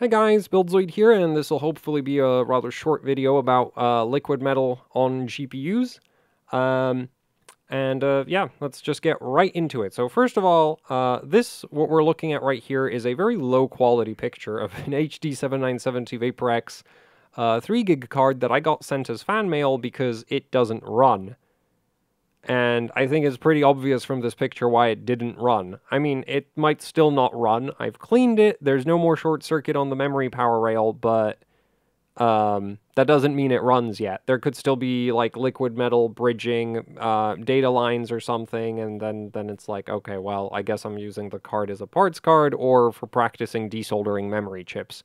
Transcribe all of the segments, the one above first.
Hi guys, Buildzoid here, and this will hopefully be a rather short video about uh, liquid metal on GPUs. Um, and uh, yeah, let's just get right into it. So first of all, uh, this, what we're looking at right here, is a very low quality picture of an HD 7970 VaporX uh, 3 gig card that I got sent as fan mail because it doesn't run. And I think it's pretty obvious from this picture why it didn't run. I mean, it might still not run. I've cleaned it. There's no more short circuit on the memory power rail, but um, that doesn't mean it runs yet. There could still be like liquid metal bridging uh, data lines or something, and then then it's like, okay, well, I guess I'm using the card as a parts card or for practicing desoldering memory chips,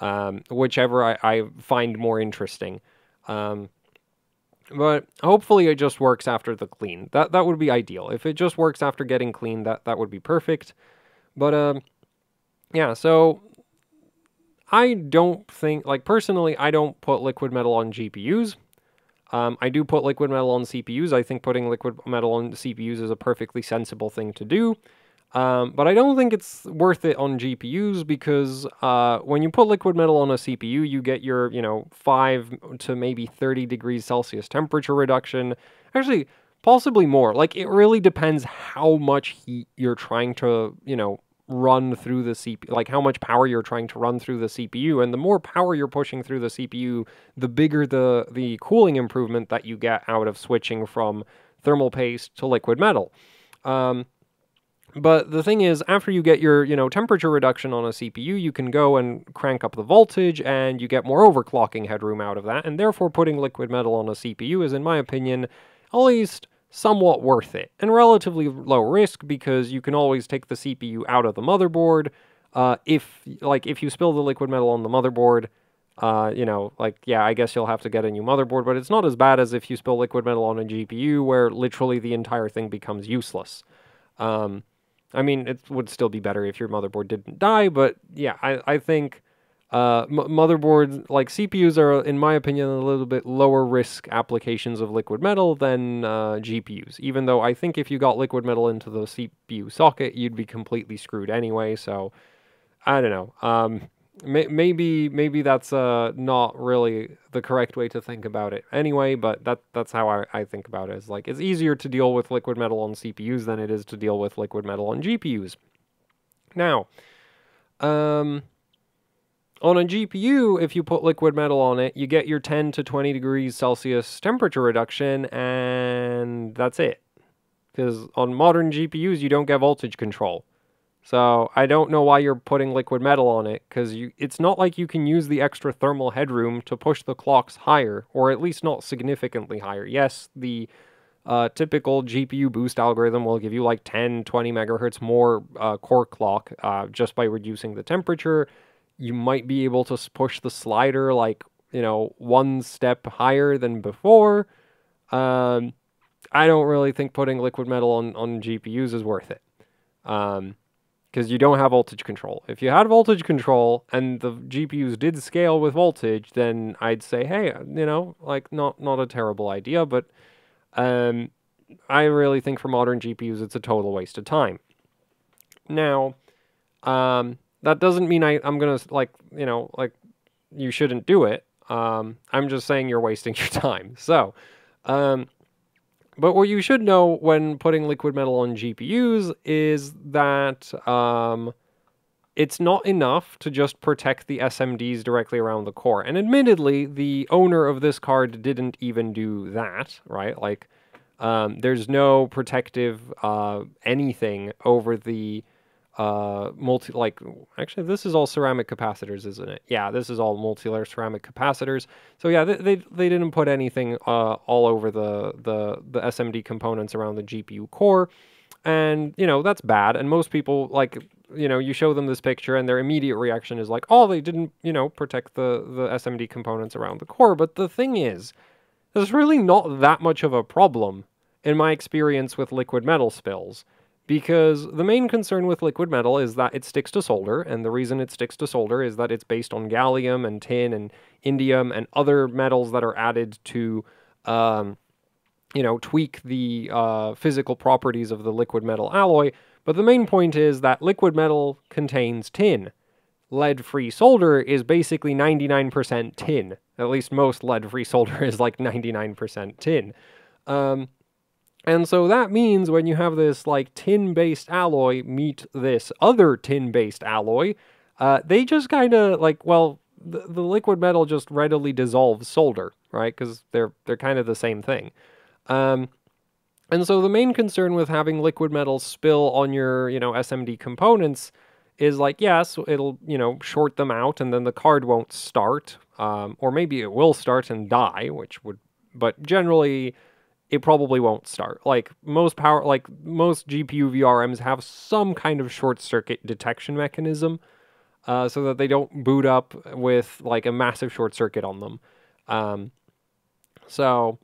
um, whichever I, I, find more interesting. Um, but hopefully it just works after the clean. That that would be ideal. If it just works after getting clean, that that would be perfect. But um, yeah. So I don't think, like personally, I don't put liquid metal on GPUs. Um, I do put liquid metal on CPUs. I think putting liquid metal on CPUs is a perfectly sensible thing to do. Um, but I don't think it's worth it on GPUs because uh, when you put liquid metal on a CPU, you get your, you know, 5 to maybe 30 degrees Celsius temperature reduction. Actually, possibly more. Like, it really depends how much heat you're trying to, you know, run through the CPU, like how much power you're trying to run through the CPU. And the more power you're pushing through the CPU, the bigger the, the cooling improvement that you get out of switching from thermal paste to liquid metal. Um, but the thing is, after you get your, you know, temperature reduction on a CPU, you can go and crank up the voltage and you get more overclocking headroom out of that. And therefore putting liquid metal on a CPU is, in my opinion, at least somewhat worth it and relatively low risk because you can always take the CPU out of the motherboard. Uh, if, like, if you spill the liquid metal on the motherboard, uh, you know, like, yeah, I guess you'll have to get a new motherboard, but it's not as bad as if you spill liquid metal on a GPU where literally the entire thing becomes useless. Um, I mean, it would still be better if your motherboard didn't die, but yeah, I, I think uh, m- motherboards, like CPUs, are, in my opinion, a little bit lower risk applications of liquid metal than uh, GPUs. Even though I think if you got liquid metal into the CPU socket, you'd be completely screwed anyway. So I don't know. Um, maybe maybe that's uh, not really the correct way to think about it anyway, but that that's how I, I think about it. Is like it's easier to deal with liquid metal on CPUs than it is to deal with liquid metal on GPUs. Now, um, on a GPU, if you put liquid metal on it, you get your 10 to 20 degrees Celsius temperature reduction, and that's it. Because on modern GPUs, you don't get voltage control. So I don't know why you're putting liquid metal on it, because it's not like you can use the extra thermal headroom to push the clocks higher, or at least not significantly higher. Yes, the uh, typical GPU boost algorithm will give you like 10, 20 megahertz more uh, core clock uh, just by reducing the temperature. You might be able to push the slider like, you know, one step higher than before. Um, I don't really think putting liquid metal on, on GPUs is worth it. Um, because you don't have voltage control. If you had voltage control and the GPUs did scale with voltage, then I'd say, hey, you know, like not not a terrible idea, but um, I really think for modern GPUs it's a total waste of time. Now, um, that doesn't mean I, I'm gonna like you know like you shouldn't do it. Um, I'm just saying you're wasting your time. So, um, but what you should know when putting liquid metal on GPUs is that um, it's not enough to just protect the SMDs directly around the core. And admittedly, the owner of this card didn't even do that, right? Like, um, there's no protective uh, anything over the uh, multi like actually this is all ceramic capacitors, isn't it? Yeah, this is all multi-layer ceramic capacitors. So yeah, they they, they didn't put anything uh, all over the the the SMD components around the GPU core, and you know that's bad. And most people like you know you show them this picture and their immediate reaction is like, oh, they didn't you know protect the the SMD components around the core. But the thing is, there's really not that much of a problem in my experience with liquid metal spills because the main concern with liquid metal is that it sticks to solder, and the reason it sticks to solder is that it's based on gallium and tin and indium and other metals that are added to, um, you know, tweak the uh, physical properties of the liquid metal alloy. But the main point is that liquid metal contains tin. lead-free solder is basically 99% tin. At least most lead-free solder is like 99% tin. Um, and so that means when you have this like tin-based alloy meet this other tin-based alloy, uh, they just kind of like well, the, liquid metal just readily dissolves solder, right? Because they're they're kind of the same thing. Um, and so the main concern with having liquid metal spill on your you know SMD components is like yes, it'll you know short them out, and then the card won't start, um, or maybe it will start and die, which would, but generally it probably won't start. Like most power, like most GPU VRMs have some kind of short circuit detection mechanism, uh, so that they don't boot up with like a massive short circuit on them. Um, so,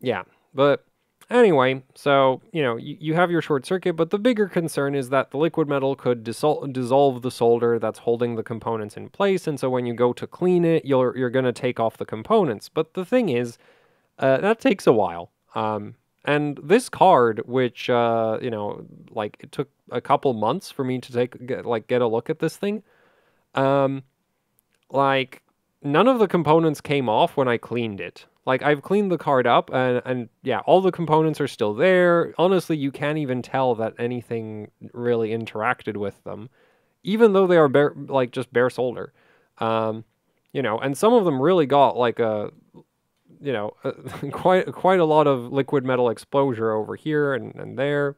yeah, but anyway, so you know you, you have your short circuit, but the bigger concern is that the liquid metal could dissol- dissolve the solder that's holding the components in place, and so when you go to clean it, you're you're to take off the components. But the thing is uh, that takes a while. Um, and this card, which uh, you know, like it took a couple months for me to take get, like get a look at this thing. Um, like none of the components came off when I cleaned it. Like I've cleaned the card up and and yeah, all the components are still there. Honestly, you can't even tell that anything really interacted with them, even though they are bare like just bare solder. Um, you know, and some of them really got like a you know, uh, quite quite a lot of liquid metal exposure over here and, and there.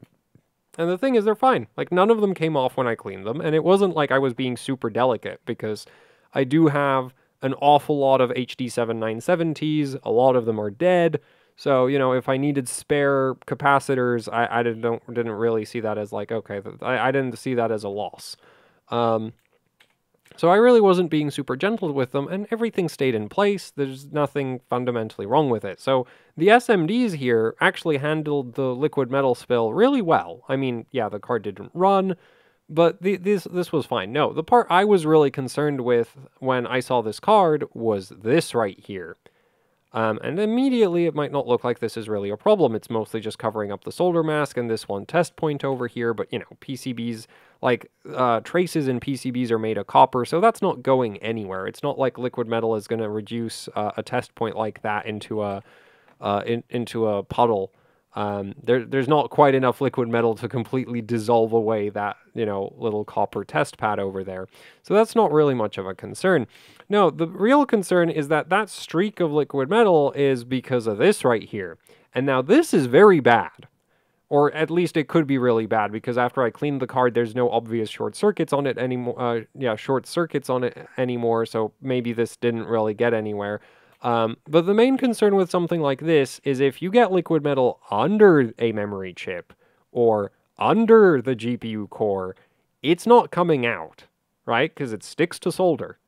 And the thing is, they're fine. Like, none of them came off when I cleaned them. And it wasn't like I was being super delicate because I do have an awful lot of HD7970s. A lot of them are dead. So, you know, if I needed spare capacitors, I, I didn't, didn't really see that as like, okay, I, I didn't see that as a loss. Um, so I really wasn't being super gentle with them, and everything stayed in place. There's nothing fundamentally wrong with it. So the SMDs here actually handled the liquid metal spill really well. I mean, yeah, the card didn't run, but the, this this was fine. No, the part I was really concerned with when I saw this card was this right here. Um, and immediately it might not look like this is really a problem. It's mostly just covering up the solder mask and this one test point over here. But, you know, PCBs, like uh, traces in PCBs are made of copper, so that's not going anywhere. It's not like liquid metal is going to reduce uh, a test point like that into a, uh, in, into a puddle. Um, there, there's not quite enough liquid metal to completely dissolve away that, you know, little copper test pad over there. So that's not really much of a concern. No, the real concern is that that streak of liquid metal is because of this right here. And now this is very bad. Or at least it could be really bad because after I cleaned the card, there's no obvious short circuits on it anymore. Uh, yeah, short circuits on it anymore. So maybe this didn't really get anywhere. Um, but the main concern with something like this is if you get liquid metal under a memory chip or under the GPU core, it's not coming out, right? Because it sticks to solder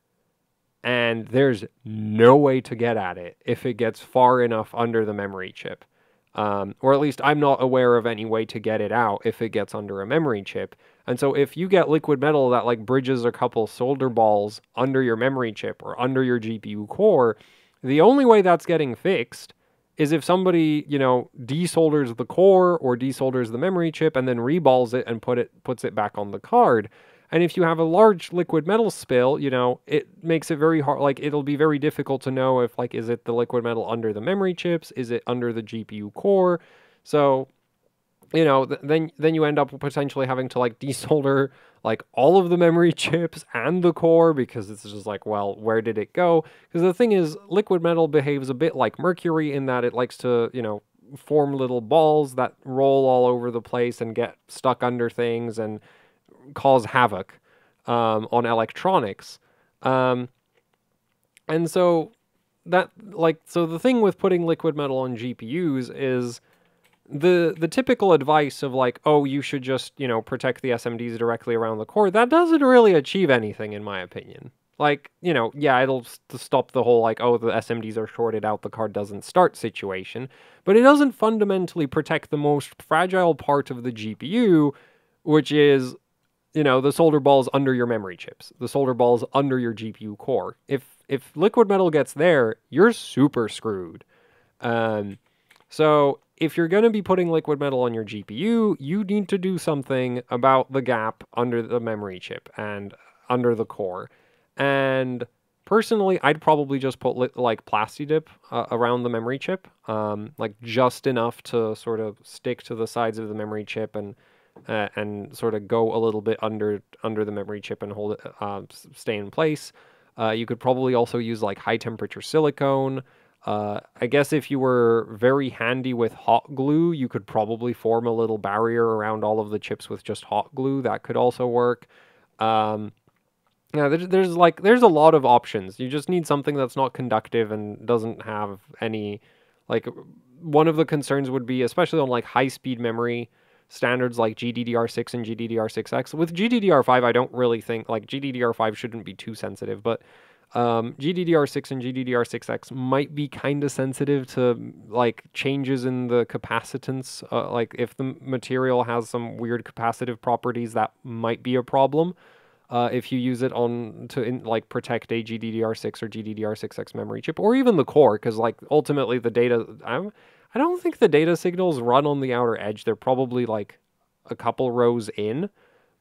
and there's no way to get at it if it gets far enough under the memory chip. Um, or at least I'm not aware of any way to get it out if it gets under a memory chip. And so if you get liquid metal that like bridges a couple solder balls under your memory chip or under your GPU core, the only way that's getting fixed is if somebody, you know, desolders the core or desolders the memory chip and then reballs it and put it puts it back on the card. And if you have a large liquid metal spill, you know, it makes it very hard. Like, it'll be very difficult to know if, like, is it the liquid metal under the memory chips? Is it under the GPU core? So, you know, th- then then you end up potentially having to like desolder like all of the memory chips and the core because it's just like, well, where did it go? Because the thing is, liquid metal behaves a bit like mercury in that it likes to, you know, form little balls that roll all over the place and get stuck under things and cause havoc um, on electronics. Um, and so that like so the thing with putting liquid metal on GPUs is the the typical advice of like oh you should just you know protect the SMDs directly around the core that doesn't really achieve anything in my opinion. Like you know yeah it'll stop the whole like oh the SMDs are shorted out the card doesn't start situation, but it doesn't fundamentally protect the most fragile part of the GPU, which is you know, the solder balls under your memory chips, the solder balls under your GPU core. If if liquid metal gets there, you're super screwed. Um, so if you're going to be putting liquid metal on your GPU, you need to do something about the gap under the memory chip. And under the core. And personally, I'd probably just put li- like plastidip uh, around the memory chip, um, like just enough to sort of stick to the sides of the memory chip and uh, and sort of go a little bit under under the memory chip and hold it uh, stay in place. Uh, you could probably also use like high temperature silicone. Uh, I guess if you were very handy with hot glue, you could probably form a little barrier around all of the chips with just hot glue. That could also work. Um, yeah, there's, there's like there's a lot of options. You just need something that's not conductive and doesn't have any like one of the concerns would be especially on like high speed memory standards like GDDR6 and GDDR6X. With GDDR5, I don't really think like GDDR5 shouldn't be too sensitive, but um, GDDR6 and GDDR6X might be kind of sensitive to like changes in the capacitance. Uh, like if the material has some weird capacitive properties, that might be a problem. Uh, if you use it on to in, like protect a GDDR6 or GDDR6X memory chip, or even the core, because like ultimately the data, I'm, I don't think the data signals run on the outer edge. They're probably like a couple rows in,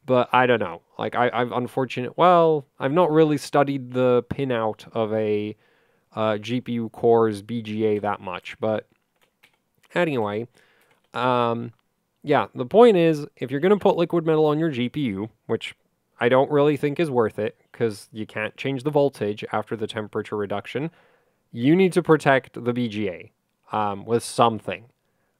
but I don't know. Like I, I've unfortunate. Well, I've not really studied the pinout of a uh, GPU core's BGA that much, but anyway, um, yeah. The point is, if you're gonna put liquid metal on your GPU, which I don't really think is worth it because you can't change the voltage after the temperature reduction. You need to protect the BGA um, with something.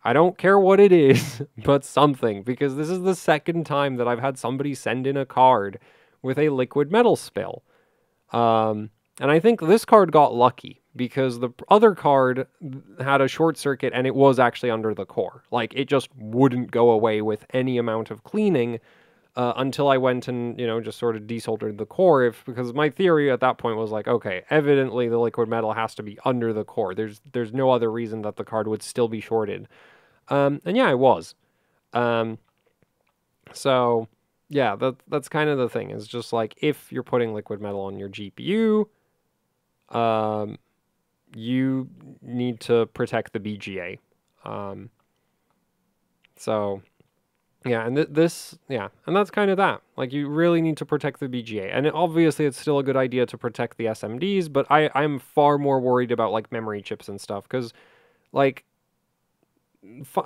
I don't care what it is, but something, because this is the second time that I've had somebody send in a card with a liquid metal spill. Um, and I think this card got lucky because the other card had a short circuit and it was actually under the core. Like it just wouldn't go away with any amount of cleaning uh, until I went and you know just sort of desoldered the core. If because my theory at that point was like, okay, evidently the liquid metal has to be under the core. There's there's no other reason that the card would still be shorted. Um, and yeah, it was. Um, so yeah, that that's kind of the thing. Is just like if you're putting liquid metal on your GPU, um, you need to protect the BGA. Um, so yeah, and th- this, yeah, and that's kind of that. Like, you really need to protect the BGA, and it, obviously, it's still a good idea to protect the SMDs. But I, I'm far more worried about like memory chips and stuff because, like,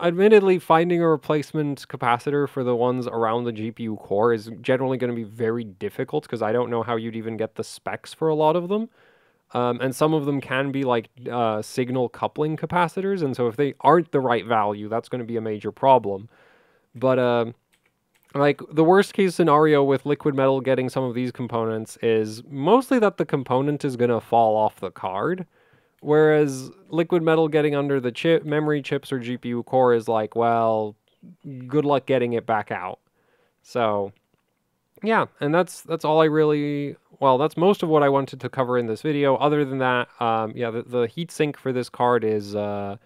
admittedly, finding a replacement capacitor for the ones around the GPU core is generally going to be very difficult because I don't know how you'd even get the specs for a lot of them. Um, and some of them can be like uh, signal coupling capacitors, and so if they aren't the right value, that's going to be a major problem. But uh, like the worst case scenario with liquid metal getting some of these components is mostly that the component is to fall off the card. Whereas liquid metal getting under the chip, memory chips or GPU core is like, well, good luck getting it back out. So, yeah, and that's that's all I really. Well, that's most of what I wanted to cover in this video. Other than that, um, yeah, the, the heatsink for this card is uh,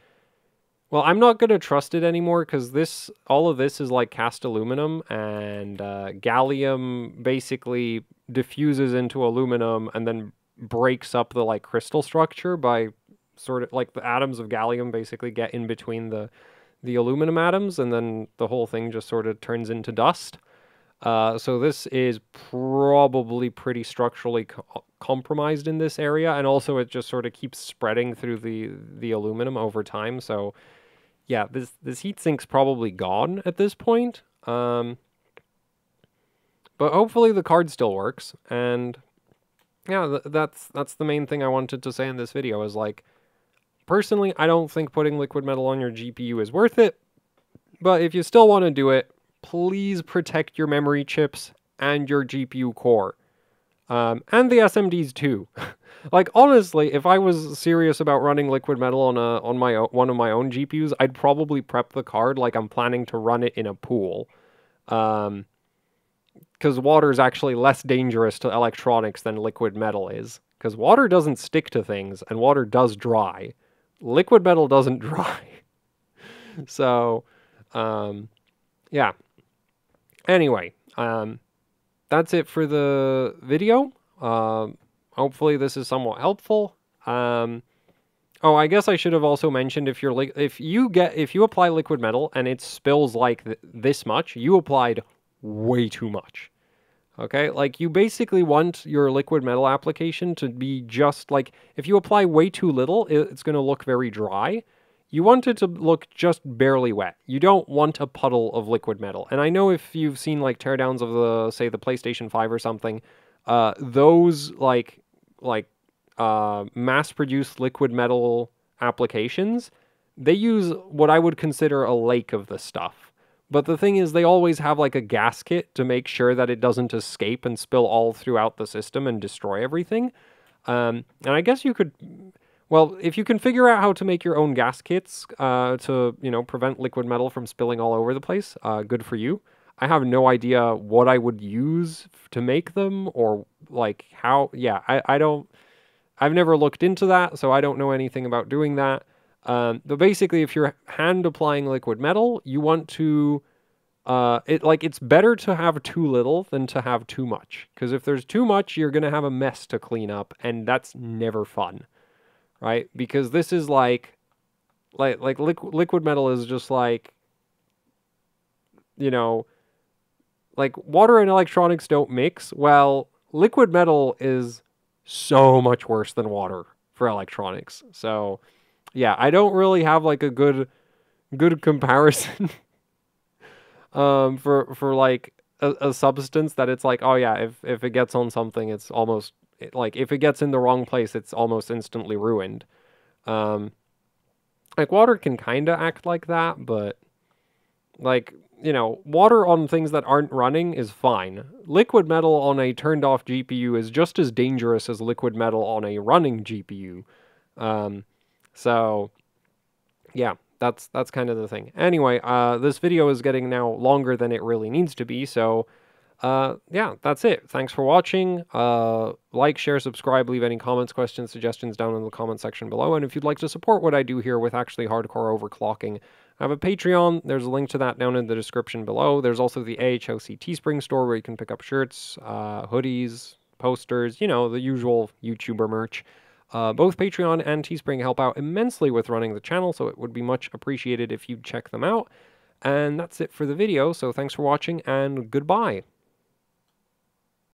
well, I'm not going to trust it anymore because this, all of this is like cast aluminum and uh, gallium basically diffuses into aluminum and then breaks up the like crystal structure by sort of like the atoms of gallium basically get in between the the aluminum atoms and then the whole thing just sort of turns into dust. Uh, so this is probably pretty structurally co- compromised in this area, and also it just sort of keeps spreading through the the aluminum over time. So yeah, this this heat sink's probably gone at this point. Um, but hopefully the card still works, and yeah, th- that's that's the main thing I wanted to say in this video. Is like, personally, I don't think putting liquid metal on your GPU is worth it. But if you still want to do it, please protect your memory chips and your GPU core, um, and the SMDs too. Like honestly, if I was serious about running liquid metal on a on my own, one of my own GPUs, I'd probably prep the card like I'm planning to run it in a pool. Um cuz water is actually less dangerous to electronics than liquid metal is cuz water doesn't stick to things and water does dry. Liquid metal doesn't dry. so, um yeah. Anyway, um that's it for the video. Um hopefully this is somewhat helpful. Um, oh, I guess I should have also mentioned if you're if you get if you apply liquid metal and it spills like th- this much, you applied way too much. Okay, like you basically want your liquid metal application to be just like if you apply way too little, it's going to look very dry. You want it to look just barely wet. You don't want a puddle of liquid metal. And I know if you've seen like teardowns of the say the PlayStation 5 or something, uh, those like like uh, mass-produced liquid metal applications, they use what I would consider a lake of the stuff. But the thing is, they always have like a gasket to make sure that it doesn't escape and spill all throughout the system and destroy everything. Um, and I guess you could, well, if you can figure out how to make your own gaskets uh, to, you know, prevent liquid metal from spilling all over the place, uh, good for you. I have no idea what I would use to make them or like how. Yeah, I, I don't. I've never looked into that, so I don't know anything about doing that. Um, but basically, if you're hand applying liquid metal, you want to, uh, it like it's better to have too little than to have too much. Because if there's too much, you're gonna have a mess to clean up, and that's never fun, right? Because this is like, like like liquid liquid metal is just like, you know, like water and electronics don't mix. Well, liquid metal is so much worse than water for electronics. So, yeah, I don't really have like a good good comparison um for for like a, a, substance that it's like, oh yeah, if if it gets on something, it's almost like if it gets in the wrong place, it's almost instantly ruined. Um like water can kind of act like that, but like you know, water on things that aren't running is fine. Liquid metal on a turned off GPU is just as dangerous as liquid metal on a running GPU. Um, so, yeah, that's that's kind of the thing. Anyway, uh, this video is getting now longer than it really needs to be, so uh, yeah, that's it. Thanks for watching. Uh, like, share, subscribe, leave any comments, questions, suggestions down in the comment section below. And if you'd like to support what I do here with actually hardcore overclocking, I have a Patreon. There's a link to that down in the description below. There's also the AHOC Teespring store where you can pick up shirts, uh, hoodies, posters, you know, the usual YouTuber merch. Uh, both Patreon and Teespring help out immensely with running the channel, so it would be much appreciated if you'd check them out. And that's it for the video, so thanks for watching and goodbye.